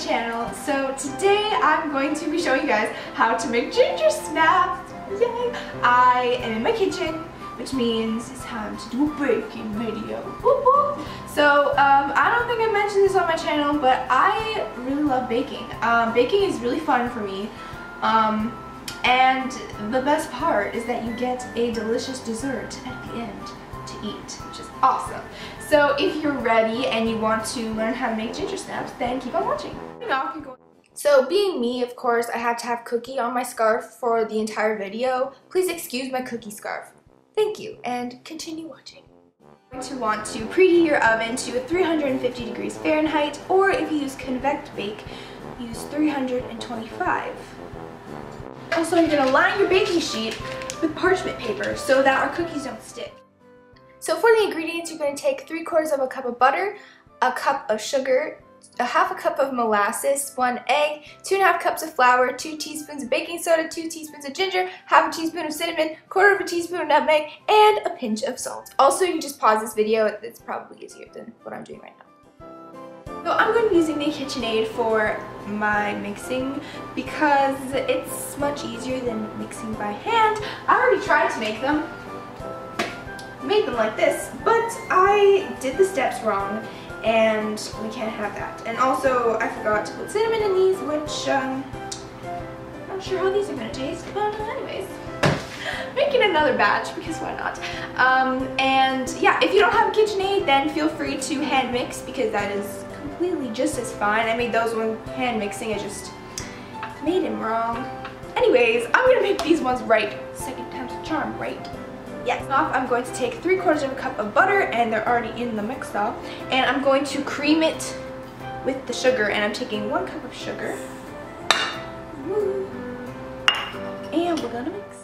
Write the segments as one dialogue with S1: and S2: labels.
S1: channel. So today I'm going to be showing you guys how to make ginger snaps. Yay! I am in my kitchen, which means it's time to do a baking video. So um, I don't think I mentioned this on my channel, but I really love baking. Um, baking is really fun for me. Um, and the best part is that you get a delicious dessert at the end to eat, which is awesome. So if you're ready and you want to learn how to make ginger snaps, then keep on watching. So being me, of course, I have to have cookie on my scarf for the entire video. Please excuse my cookie scarf. Thank you, and continue watching. You're going to want to preheat your oven to 350 degrees Fahrenheit, or if you use convect bake, use 325. Also, you're going to line your baking sheet with parchment paper so that our cookies don't stick. So for the ingredients, you're going to take 3 quarters of a cup of butter, a cup of sugar, a half a cup of molasses, one egg, two and a half cups of flour, two teaspoons of baking soda, two teaspoons of ginger, half a teaspoon of cinnamon, quarter of a teaspoon of nutmeg, and a pinch of salt. Also, you can just pause this video. It's probably easier than what I'm doing right now. So I'm going to be using the KitchenAid for my mixing because it's much easier than mixing by hand. I already tried to make them made them like this, but I did the steps wrong and we can't have that. And also, I forgot to put cinnamon in these, which, um, I'm not sure how these are gonna taste, but anyways. Making another batch, because why not? Um, and yeah, if you don't have a KitchenAid, then feel free to hand mix, because that is completely just as fine. I made those one hand mixing, I just made them wrong. Anyways, I'm gonna make these ones right. Second time's a charm, right? Yes. Off, I'm going to take three quarters of a cup of butter, and they're already in the mixer, and I'm going to cream it with the sugar, and I'm taking one cup of sugar. And we're gonna mix.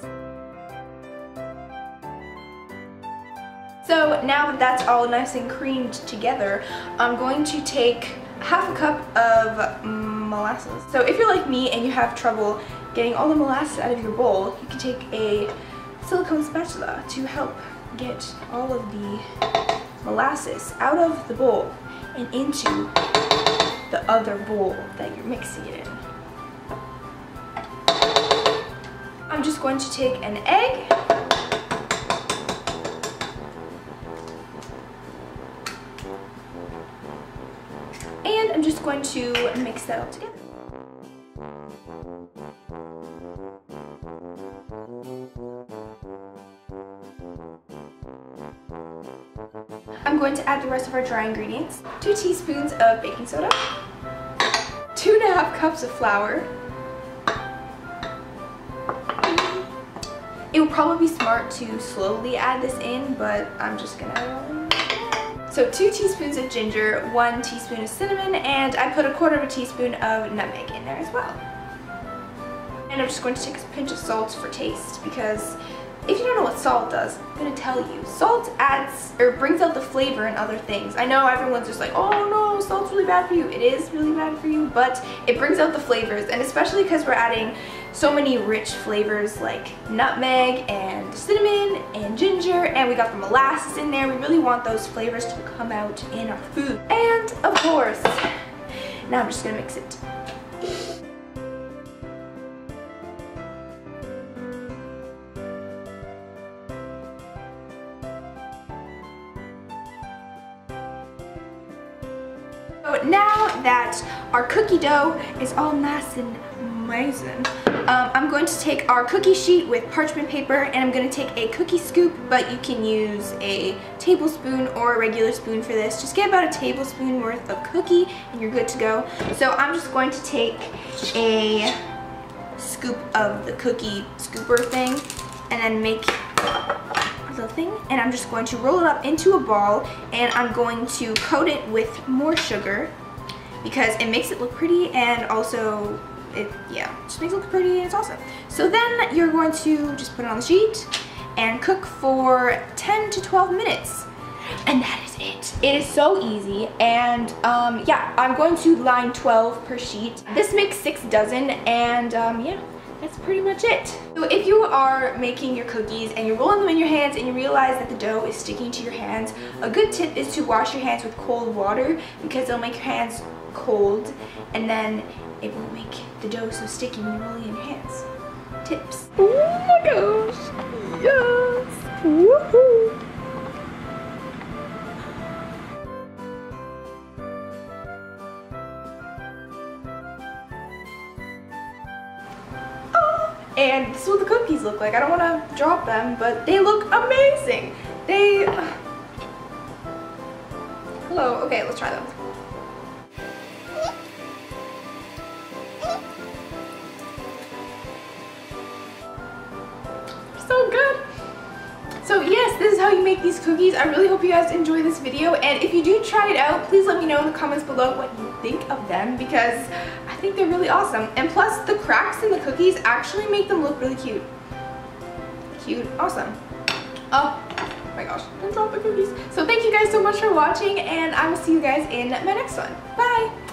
S1: So now that that's all nice and creamed together, I'm going to take half a cup of molasses. So if you're like me and you have trouble getting all the molasses out of your bowl, you can take a silicone spatula to help get all of the molasses out of the bowl and into the other bowl that you're mixing it in. I'm just going to take an egg and I'm just going to mix that all together. Going to add the rest of our dry ingredients. Two teaspoons of baking soda, two and a half cups of flour. It would probably be smart to slowly add this in, but I'm just gonna. So two teaspoons of ginger, one teaspoon of cinnamon, and I put a quarter of a teaspoon of nutmeg in there as well. And I'm just going to take a pinch of salt for taste because if you don't know what salt does, I'm gonna tell you. Salt adds, or brings out the flavor in other things. I know everyone's just like, oh no, salt's really bad for you. It is really bad for you, but it brings out the flavors. And especially because we're adding so many rich flavors like nutmeg and cinnamon and ginger, and we got the molasses in there. We really want those flavors to come out in our food. And of course, now I'm just gonna mix it. Now that our cookie dough is all nice and amazing, um, I'm going to take our cookie sheet with parchment paper and I'm going to take a cookie scoop, but you can use a tablespoon or a regular spoon for this. Just get about a tablespoon worth of cookie and you're good to go. So I'm just going to take a scoop of the cookie scooper thing and then make little thing and I'm just going to roll it up into a ball and I'm going to coat it with more sugar because it makes it look pretty and also it yeah just makes it look pretty and it's awesome. So then you're going to just put it on the sheet and cook for 10 to 12 minutes. And that is it. It is so easy and um, yeah I'm going to line 12 per sheet. This makes six dozen and um, yeah that's pretty much it. So if you are making your cookies and you're rolling them in your hands and you realize that the dough is sticking to your hands, a good tip is to wash your hands with cold water because it'll make your hands cold and then it won't make the dough so sticky when you roll it in your hands. Tips. Oh my gosh. Yes. Woohoo. And this is what the cookies look like. I don't want to drop them, but they look amazing. They... Hello. Okay, let's try them. So good. So yes, this is how you make these cookies. I really hope you guys enjoy this video. And if you do try it out, please let me know in the comments below what you think of them because I think they're really awesome. And plus, the cracks in the cookies actually make them look really cute. Cute. Awesome. Oh my gosh, don't drop the cookies. So thank you guys so much for watching and I will see you guys in my next one. Bye!